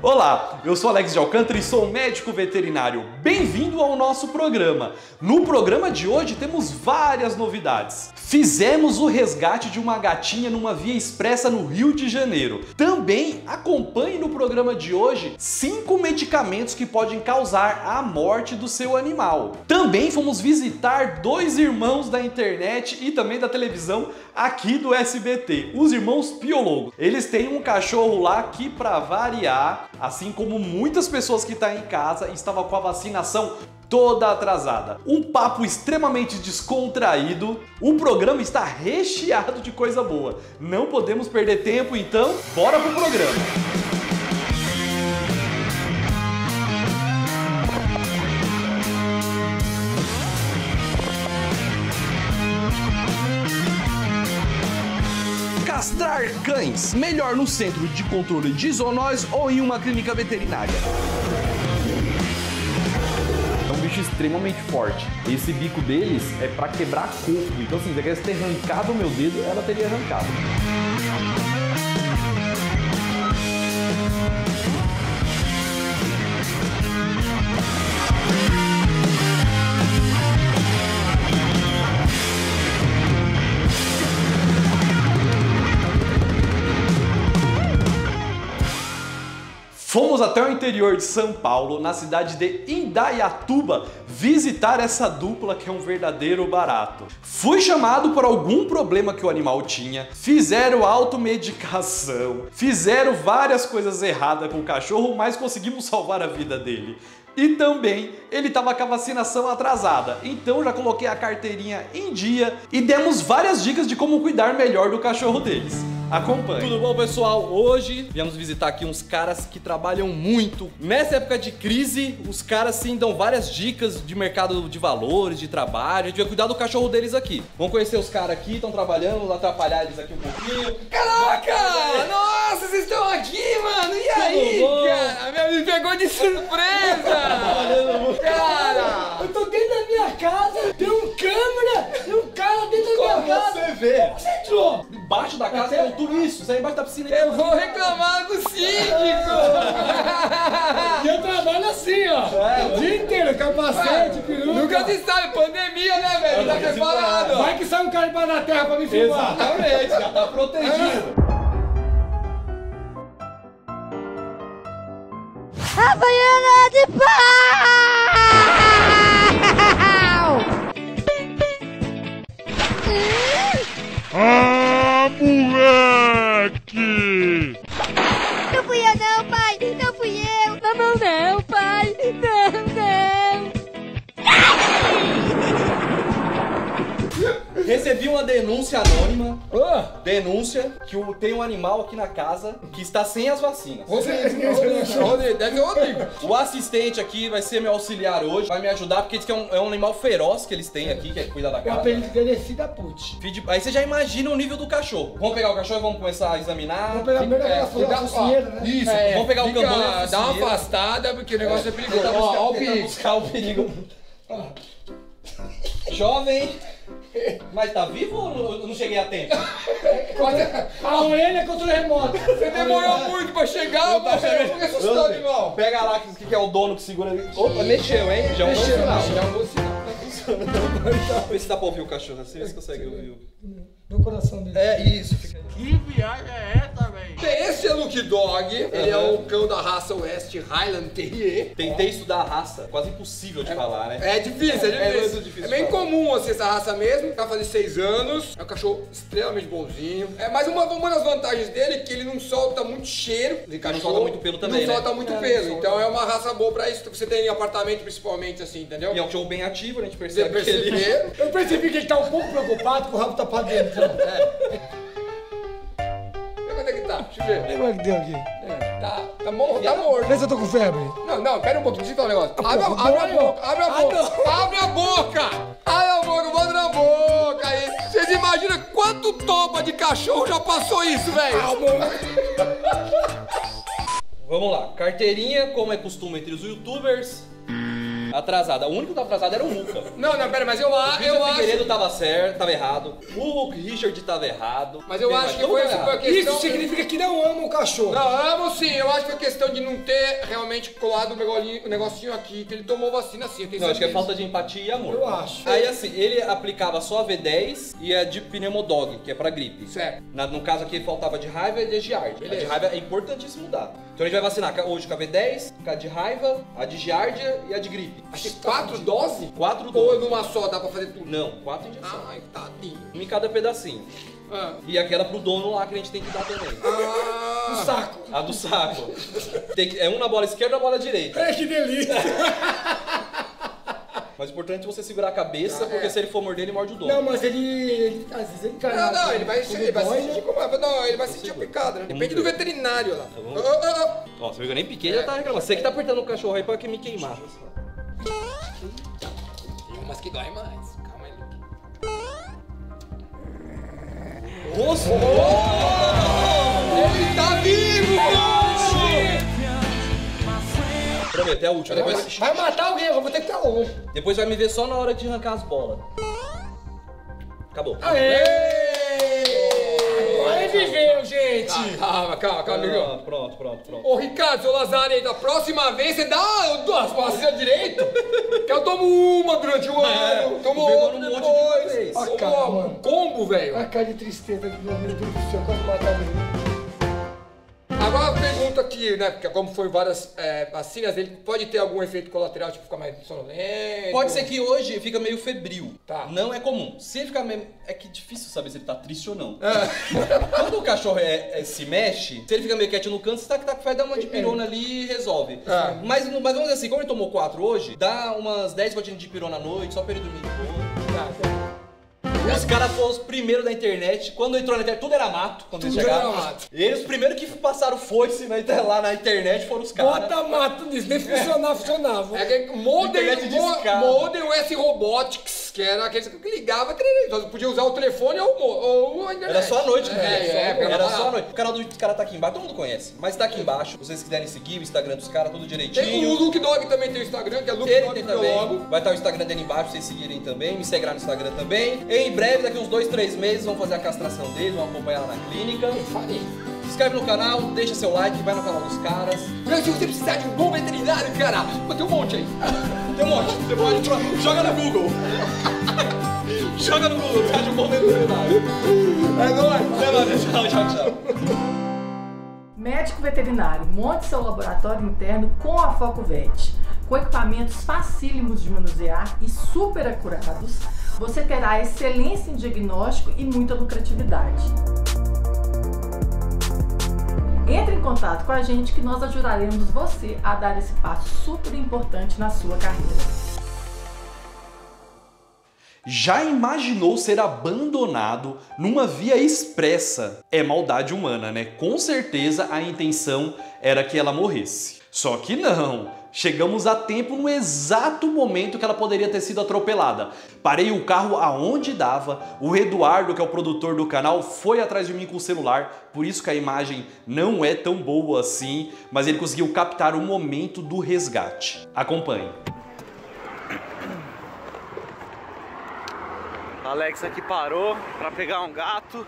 Olá, eu sou Alex de Alcântara e sou médico veterinário. Bem-vindo ao nosso programa. No programa de hoje temos várias novidades. Fizemos o resgate de uma gatinha numa via expressa no Rio de Janeiro. Também acompanhe no programa de hoje cinco medicamentos que podem causar a morte do seu animal. Também fomos visitar dois irmãos da internet e também da televisão aqui do SBT, os irmãos Piologos. Eles têm um cachorro lá que, para variar, assim como muitas pessoas que estão tá em casa, estava com a vacinação toda atrasada. Um papo extremamente descontraído. O programa está recheado de coisa boa. Não podemos perder tempo, então bora pro programa. Cães, melhor no centro de controle de zoonose ou em uma clínica veterinária É um bicho extremamente forte. Esse bico deles é para quebrar corpo. Então, assim, se ela ter arrancado o meu dedo, ela teria arrancado. Fomos até o interior de São Paulo, na cidade de Indaiatuba, visitar essa dupla que é um verdadeiro barato. Fui chamado por algum problema que o animal tinha, fizeram automedicação, fizeram várias coisas erradas com o cachorro, mas conseguimos salvar a vida dele. E também ele estava com a vacinação atrasada, então já coloquei a carteirinha em dia e demos várias dicas de como cuidar melhor do cachorro deles. Acompanhe. Tudo bom, pessoal? Hoje viemos visitar aqui uns caras que trabalham muito. Nessa época de crise, os caras sim dão várias dicas de mercado de valores, de trabalho. A gente vai cuidar do cachorro deles aqui. Vamos conhecer os caras aqui, estão trabalhando, vamos atrapalhar eles aqui um pouquinho. Caraca! Nossa, vocês estão aqui, mano! E aí, cara? Me pegou de surpresa! cara! Eu tô dentro da minha casa, tem um câmera e um cara dentro da minha casa. Você vê? Como você entrou? Embaixo da casa tem tudo isso, isso aí embaixo da piscina. Eu vou reclamar com o síndico! E eu trabalho assim, ó. O dia inteiro, capacete, peruca. Nunca se sabe, pandemia, né, velho? Tá preparado? Vai que sai um cara debaixo da terra pra me filmar. Exatamente, já tá protegido. Havaiana de pau! Não, não, pai! Não, não! Recebi uma denúncia anônima. Denúncia que o- tem um animal aqui na casa que está sem as vacinas. Rodrigo, deve ser o Rodrigo. O assistente aqui vai ser meu auxiliar hoje, vai me ajudar, porque diz que é um, é um animal feroz que eles têm aqui, que é cuidar da O casa. apelido dele é filho da put. Aí você já imagina o nível do cachorro. Vamos pegar o cachorro e vamos começar a examinar. Vou pegar primeiro É, folha focinheira, né? Isso, É, vamos pegar o cambão a Dá uma afastada, porque o negócio é perigoso. Tenta Ó, buscar, ó o perigo. buscar o perigo. Jovem, mas tá vivo ou não, eu não cheguei a tempo? A orelha é controle remoto. Você demorou muito pra chegar, mano. chegando. Por que assustou, animal? Pega lá que, que é o dono que segura ali. Opa, mexeu, hein? Já é um bom Mexeu, sinal. já é um bom sinal. Vê se dá pra ouvir o cachorro assim, se consegue ouvir. o- No coração dele. É, isso, fica. Que viagem é essa, velho? Esse é Luke Dog, ele é um cão da raça West Highland Terrier. Tentei estudar a raça, quase impossível de falar, né? É difícil, é É difícil. muito difícil É bem comum assim, essa raça mesmo. Tá fazendo seis anos. É um cachorro extremamente bonzinho. É, mas uma, uma das vantagens dele é que ele não solta muito cheiro de cachorro. solta muito pelo também, Não né? solta muito É, não pelo. Então é uma raça boa pra isso. que Você tem em apartamento principalmente assim, entendeu? E é um cachorro bem ativo, a gente Você percebe ele... perceber. Eu percebi que ele tá um pouco preocupado com o rabo tá pra dentro. Quanto é que tá? Deixa eu ver. Como é que deu aqui? É, tá, tá, morto, tá morto. Vê se eu tô com febre. Não, não, pera um pouquinho, deixa eu falar um negócio. Abre, a- abre a boca, abre a Ah, boca, abre a boca! Abre a boca, bota na boca aí. Vocês imaginam quanto topa de cachorro já passou isso, velho? Vamos lá, carteirinha, como é costume entre os youtubers. Atrasada. O único que tá atrasado era o Muca. Não, não, pera, mas eu, a- O eu acho. Figueiredo tava certo, tava errado. O Richard tava errado. Mas eu Quem acho mais? que Todo foi, mundo foi a errado. questão. Isso significa que não ama o cachorro. Não, amo sim, eu acho que foi questão de não ter realmente colado o negocinho, o negocinho aqui, que ele tomou vacina sim, eu tenho Não, acho que é certeza. falta de empatia e amor. Eu acho. Aí assim, ele aplicava só a V10 e a de pneumodog, que é pra gripe. Certo. Na- no caso aqui faltava de raiva e de giardia. A de Beleza. raiva é importantíssimo dar. Então a gente vai vacinar ca- hoje com a V10, com a de raiva, a de giardia e a de gripe. Que quatro doses? Quatro Ou doses. numa só dá pra fazer tudo? Não, quatro injeções. Ai, tadinho. Uma em cada pedacinho. Ah. E aquela pro dono lá que a gente tem que dar também. Ah. O saco. A do saco. Tem que- é um na bola esquerda e na bola direita. É que delícia. Mas o importante é você segurar a cabeça, Ah, porque é. se ele for morder, ele morde o dono. Não, mas ele, ele- Às vezele cai. Não, não, ele vai, ele vai dói, sentir né? como. Não, ele vai sentir a picada, né? Depende do veterinário lá. bom. Ô, ô, ô. Ó, você viu que eu nem piquei, já tá reclamando. Você que tá apertando o cachorro aí pra que me queimar. Que dói mais. Calma aí, Luke. Rosto! Ele tá vivo! Prometo, é a última. Depois, Vai matar alguém, eu vou ter que estar longe. depois vai me ver só na hora de arrancar as bolas. Acabou. Aê! Aí viveu, gente. Calma, calma, calma, amigão. Pronto, pronto, pronto, pronto. Ô, Ricardo, seu Lazare, da próxima vez você dá duas vacinas direito. Que eu tomo uma durante o ano, tomo outra de uma depois. vez. Tomo Ah, cara, um combo, velho. A cara de tristeza que meu Deus do céu, quase matar alguém. Pergunta aqui, né? Porque como foi várias é, vacinas, ele pode ter algum efeito colateral, tipo ficar mais sonolento? Pode ser que hoje fica meio febril. Tá. Não é comum. Se ele ficar meio. É que é difícil saber se ele tá triste ou não. É. Quando o cachorro é- é- se mexe, se ele fica meio quietinho no canto, você tá, tá, vai dar uma de pirona ali e resolve. É. Mas, mas vamos dizer assim, como ele tomou 4 hoje, dá umas 10 gotinhas de pirona à noite, só pra ele dormir de boa. Tá. Os caras foram os primeiros da internet. Quando entrou na internet, tudo era mato. Quando eles Tudo chegaram. era mato. Eles, os primeiros que passaram foice na, lá na internet foram os caras. Bota mato nisso, nem funcionava. É que Modern, Internet de Mo- escada. Modern S Robotics, que era aqueles que ligava, só podia usar o telefone ou, ou a internet. Era só a noite que é, é, é, era só a noite. O canal dos caras tá aqui embaixo, todo mundo conhece. Mas tá aqui embaixo. Se vocês quiserem seguir o Instagram dos caras, tudo direitinho. Tem o Luke Dog também tem o Instagram, que é Luke Ele Dog tem também. Vai estar o Instagram dele embaixo pra vocês seguirem também. Me seguirá no Instagram também. Em breve, daqui uns dois, três meses, vão fazer a castração dele, vão acompanhar lá na clínica. Se inscreve no canal, deixa seu like, vai no canal dos caras. Mas se você precisar de um bom veterinário, cara, tem um monte aí. Tem um monte. Você pode pro- joga no Google. joga no Google, precisa de um bom veterinário. É nóis. Até mais. Tchau, tchau, tchau. Médico veterinário, monte seu laboratório interno com a FocoVet. Com equipamentos facílimos de manusear e super acurados, você terá excelência em diagnóstico e muita lucratividade. Entre em contato com a gente que nós ajudaremos você a dar esse passo super importante na sua carreira. Já imaginou ser abandonado numa via expressa? É maldade humana, né? Com certeza a intenção era que ela morresse. Só que não. Chegamos a tempo no exato momento que ela poderia ter sido atropelada. Parei o carro aonde dava. O Eduardo, que é o produtor do canal, foi atrás de mim com o celular. Por isso que a imagem não é tão boa assim, mas ele conseguiu captar o momento do resgate. Acompanhe. Alex aqui parou pra pegar um gato.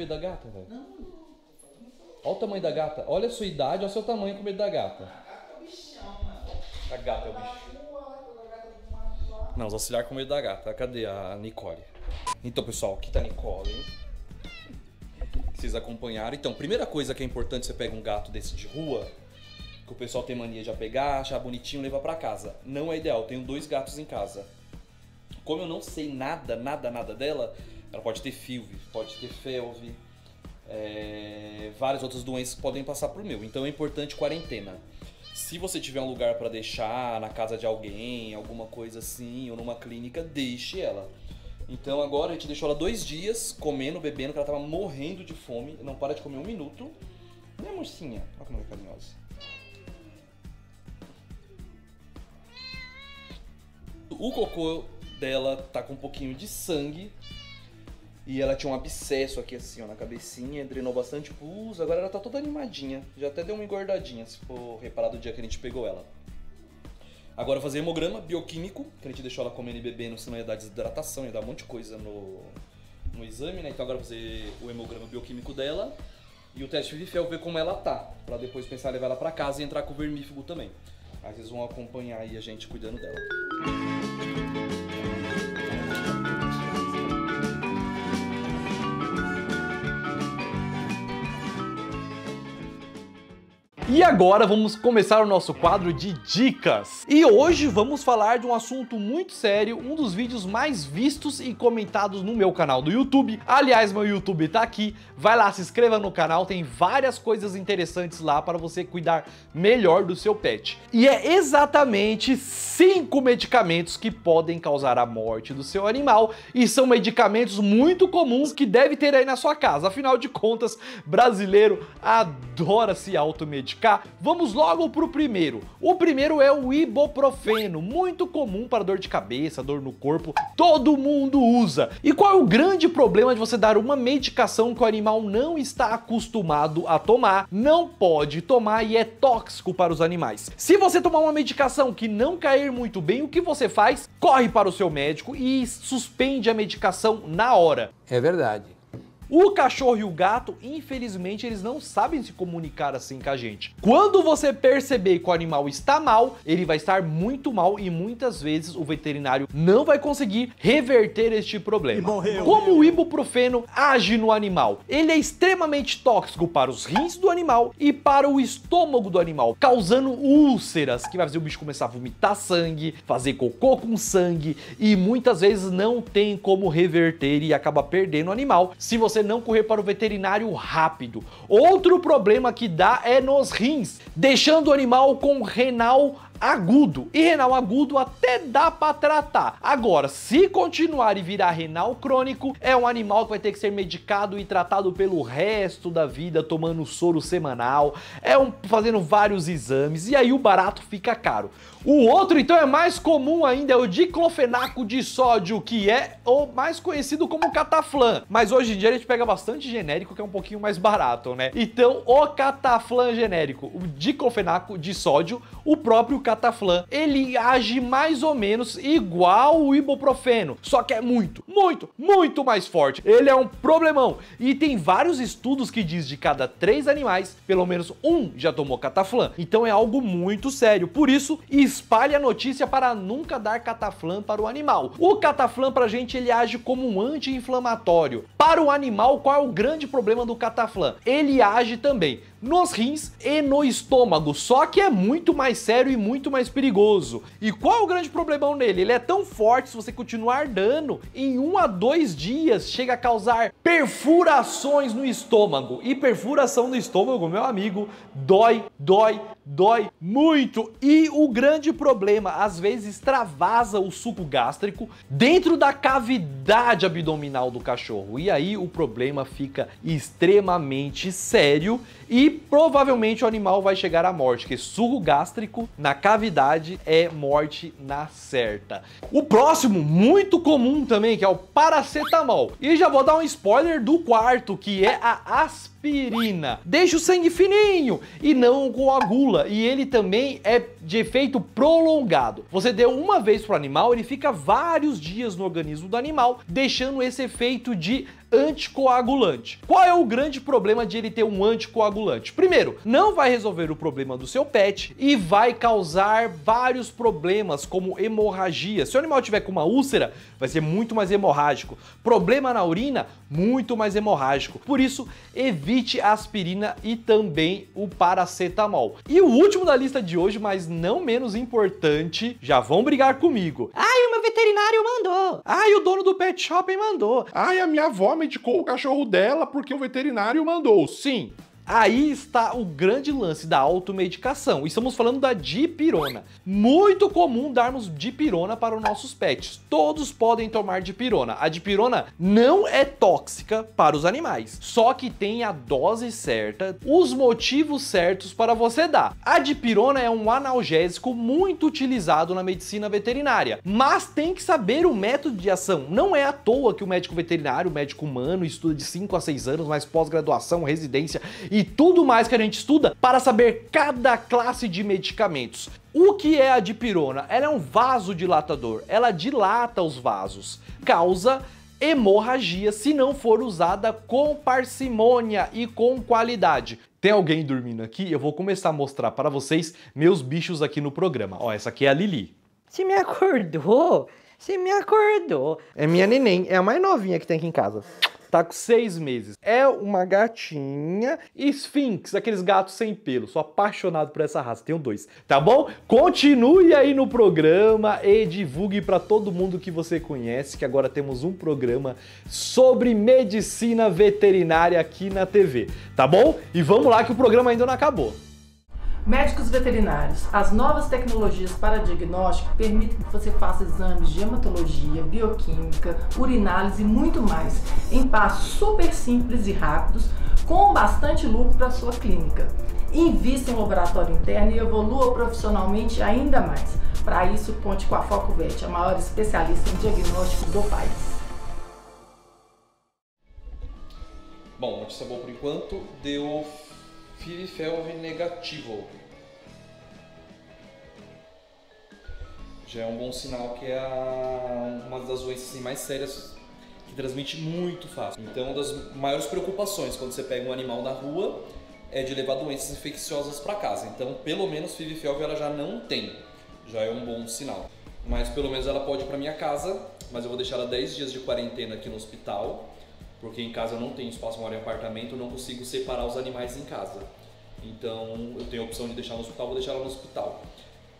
Medo da gata, velho? Não. Olha o tamanho da gata. Olha a sua idade, olha o seu tamanho com medo da gata. A gata é o bicho. Não, os auxiliar com medo da gata. Cadê a Nicole? Então, pessoal, aqui tá a Nicole, hein? Vocês acompanharam. Então, primeira coisa que é importante você pega um gato desse de rua, que o pessoal tem mania de pegar, achar bonitinho, levar pra casa. Não é ideal. Eu tenho dois gatos em casa. Como eu não sei nada, nada, nada dela, ela pode ter FIV, pode ter FeLV, é, várias outras doenças podem passar pro meu. Então é importante quarentena. Se você tiver um lugar para deixar na casa de alguém, alguma coisa assim, ou numa clínica, deixe ela. Então agora a gente deixou ela dois dias comendo, bebendo, que ela tava morrendo de fome, não para de comer um minuto. Minha mocinha, olha como é carinhosa. O cocô dela tá com um pouquinho de sangue, e ela tinha um abscesso aqui assim, ó, na cabecinha, drenou bastante pus, agora ela tá toda animadinha. Já até deu uma engordadinha, se for reparar do dia que a gente pegou ela. Agora fazer hemograma bioquímico, que a gente deixou ela comendo e bebendo, senão ia dar desidratação, ia dar um monte de coisa no, no exame, né? Então agora fazer o hemograma bioquímico dela e o teste de fel ver como ela tá, para depois pensar em levar ela para casa e entrar com o vermífugo também. Aí vocês vão acompanhar aí a gente cuidando dela. E agora vamos começar o nosso quadro de dicas. E hoje vamos falar de um assunto muito sério, um dos vídeos mais vistos e comentados no meu canal do YouTube. Aliás, meu YouTube tá aqui, vai lá, se inscreva no canal, tem várias coisas interessantes lá para você cuidar melhor do seu pet. E é exatamente cinco medicamentos que podem causar a morte do seu animal e são medicamentos muito comuns que deve ter aí na sua casa. Afinal de contas, brasileiro adora se automedicar vamos logo pro primeiro. O primeiro é o ibuprofeno, muito comum para dor de cabeça, dor no corpo, todo mundo usa. E qual é o grande problema de você dar uma medicação que o animal não está acostumado a tomar, não pode tomar e é tóxico para os animais? Se você tomar uma medicação que não cair muito bem, o que você faz? Corre para o seu médico e suspende a medicação na hora. É verdade. O cachorro e o gato, infelizmente, eles não sabem se comunicar assim com a gente. Quando você perceber que o animal está mal, ele vai estar muito mal e muitas vezes o veterinário não vai conseguir reverter este problema. Como o ibuprofeno age no animal? Ele é extremamente tóxico para os rins do animal e para o estômago do animal, causando úlceras, que vai fazer o bicho começar a vomitar sangue, fazer cocô com sangue e muitas vezes não tem como reverter e acaba perdendo o animal se você você não correr para o veterinário rápido. Outro problema que dá é nos rins, deixando o animal com renal agudo. E renal agudo até dá para tratar. Agora, se continuar e virar renal crônico, é um animal que vai ter que ser medicado e tratado pelo resto da vida, tomando soro semanal, é um fazendo vários exames e aí o barato fica caro. O outro, então, é mais comum ainda, é o diclofenaco de sódio, que é o mais conhecido como cataflã. Mas hoje em dia a gente pega bastante genérico, que é um pouquinho mais barato, né? Então, o cataflã genérico, o diclofenaco de sódio, o próprio cataflã, ele age mais ou menos igual o ibuprofeno, só que é muito, muito, muito mais forte. Ele é um problemão. E tem vários estudos que diz de cada três animais, pelo menos um já tomou cataflã. Então é algo muito sério. Por isso, espalhe a notícia para nunca dar cataflã para o animal. O cataflã pra gente ele age como um anti-inflamatório. Para o animal, qual é o grande problema do cataflã? Ele age também nos rins e no estômago, só que é muito mais sério e muito mais perigoso. E qual é o grande problemão nele? Ele é tão forte, se você continuar dando, em um a dois dias chega a causar perfurações no estômago. E perfuração no estômago, meu amigo, dói, dói, dói muito. E o grande problema, às vezes extravasa o suco gástrico dentro da cavidade abdominal do cachorro. E aí o problema fica extremamente sério e provavelmente o animal vai chegar à morte, que suco gástrico na cavidade é morte na certa. O próximo, muito comum também, que é o paracetamol. E já vou dar um spoiler do quarto, que é a aspirina. Deixa o sangue fininho e não coagula. E ele também é de efeito prolongado. Você deu uma vez pro animal, ele fica vários dias no organismo do animal, deixando esse efeito de anticoagulante. Qual é o grande problema de ele ter um anticoagulante? Primeiro, não vai resolver o problema do seu pet e vai causar vários problemas, como hemorragia. Se o animal tiver com uma úlcera, vai ser muito mais hemorrágico. Problema na urina, muito mais hemorrágico. Por isso, evite a aspirina e também o paracetamol. E o último da lista de hoje, mas não menos importante, já vão brigar comigo. Ai, o meu veterinário mandou. Ai, o dono do pet shopping mandou. Ai, a minha avó medicou o cachorro dela porque o veterinário mandou. Sim, Aí está o grande lance da automedicação. Estamos falando da dipirona. Muito comum darmos dipirona para os nossos pets. Todos podem tomar dipirona. A dipirona não é tóxica para os animais, só que tem a dose certa, os motivos certos para você dar. A dipirona é um analgésico muito utilizado na medicina veterinária, mas tem que saber o método de ação. Não é à toa que o médico veterinário, o médico humano, estuda de 5 a 6 anos, mais pós-graduação, residência e tudo mais que a gente estuda para saber cada classe de medicamentos. O que é a dipirona? Ela é um vasodilatador, ela dilata os vasos, causa hemorragia se não for usada com parcimônia e com qualidade. Tem alguém dormindo aqui? Eu vou começar a mostrar para vocês meus bichos aqui no programa. Ó, essa aqui é a Lili. Você me acordou? Você me acordou. É minha neném, é a mais novinha que tem aqui em casa tá com seis meses. É uma gatinha Sphinx, aqueles gatos sem pelo. Sou apaixonado por essa raça, tenho dois, tá bom? Continue aí no programa e divulgue para todo mundo que você conhece que agora temos um programa sobre medicina veterinária aqui na TV, tá bom? E vamos lá que o programa ainda não acabou. Médicos veterinários, as novas tecnologias para diagnóstico permitem que você faça exames de hematologia, bioquímica, urinálise e muito mais em passos super simples e rápidos, com bastante lucro para sua clínica. Invista em um laboratório interno e evolua profissionalmente ainda mais. Para isso, conte com a FocoVet, a maior especialista em diagnóstico do país. Bom, notícia boa por enquanto, deu Firifelv negativo. Já é um bom sinal que é a, uma das doenças assim, mais sérias que transmite muito fácil. Então, uma das maiores preocupações quando você pega um animal na rua é de levar doenças infecciosas para casa. Então, pelo menos Firifelv ela já não tem. Já é um bom sinal. Mas pelo menos ela pode ir para minha casa, mas eu vou deixar ela 10 dias de quarentena aqui no hospital porque em casa eu não tenho espaço maior em apartamento, eu não consigo separar os animais em casa. Então eu tenho a opção de deixar no hospital, vou deixar ela no hospital.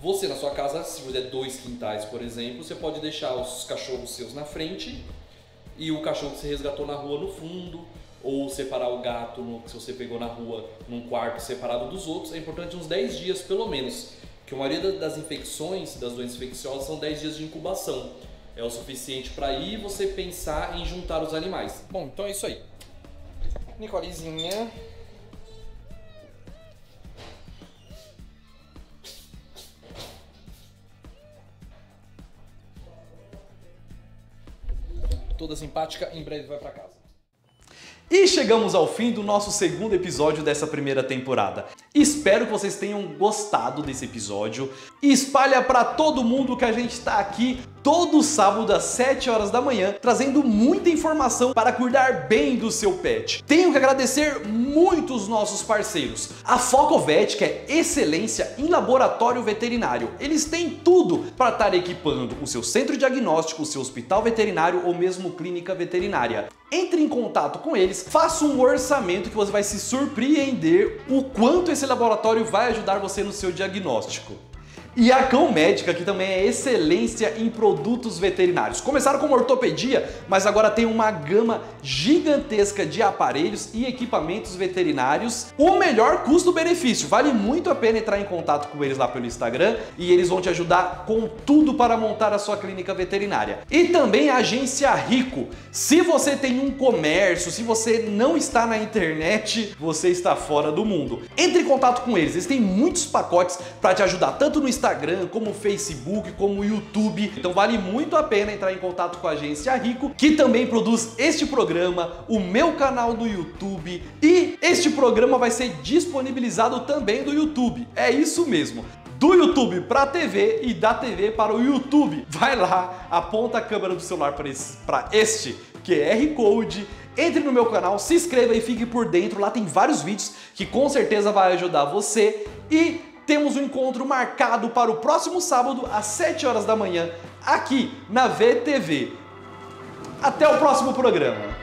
Você na sua casa, se fizer dois quintais, por exemplo, você pode deixar os cachorros seus na frente e o cachorro que você resgatou na rua no fundo, ou separar o gato no, que você pegou na rua num quarto separado dos outros. É importante uns 10 dias pelo menos, que a maioria das infecções, das doenças infecciosas, são 10 dias de incubação é o suficiente para ir você pensar em juntar os animais. Bom, então é isso aí. Nicolezinha. Toda simpática, em breve vai para casa. E chegamos ao fim do nosso segundo episódio dessa primeira temporada. Espero que vocês tenham gostado desse episódio. Espalha para todo mundo que a gente está aqui todo sábado às 7 horas da manhã, trazendo muita informação para cuidar bem do seu pet. Tenho que agradecer muito os nossos parceiros. A Focovet, que é excelência em laboratório veterinário. Eles têm tudo para estar equipando o seu centro diagnóstico, o seu hospital veterinário ou mesmo clínica veterinária. Entre em contato com eles, faça um orçamento que você vai se surpreender o quanto esse laboratório vai ajudar você no seu diagnóstico. E a Cão Médica, que também é excelência em produtos veterinários. Começaram com ortopedia, mas agora tem uma gama gigantesca de aparelhos e equipamentos veterinários. O melhor custo-benefício. Vale muito a pena entrar em contato com eles lá pelo Instagram e eles vão te ajudar com tudo para montar a sua clínica veterinária. E também a agência Rico. Se você tem um comércio, se você não está na internet, você está fora do mundo. Entre em contato com eles. Eles têm muitos pacotes para te ajudar tanto no Instagram Instagram, como Facebook, como YouTube. Então vale muito a pena entrar em contato com a agência Rico, que também produz este programa, o meu canal do YouTube e este programa vai ser disponibilizado também do YouTube. É isso mesmo do YouTube para a TV e da TV para o YouTube. Vai lá, aponta a câmera do celular para este QR Code Entre no meu canal, se inscreva e fique por dentro. Lá tem vários vídeos que com certeza vai ajudar você. E temos um encontro marcado para o próximo sábado às 7 horas da manhã aqui na VTV. Até o próximo programa.